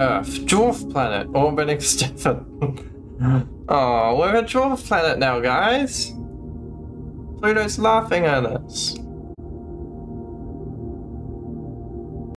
Earth, dwarf planet, orbiting Stefan. oh, we're a dwarf planet now, guys. Pluto's laughing at us.